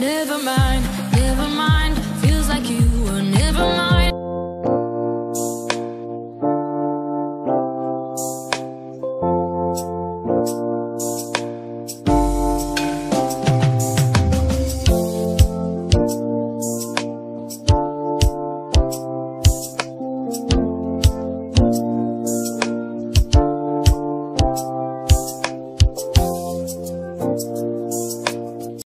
Never mind.